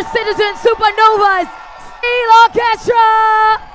Citizen Supernovas Steel Orchestra!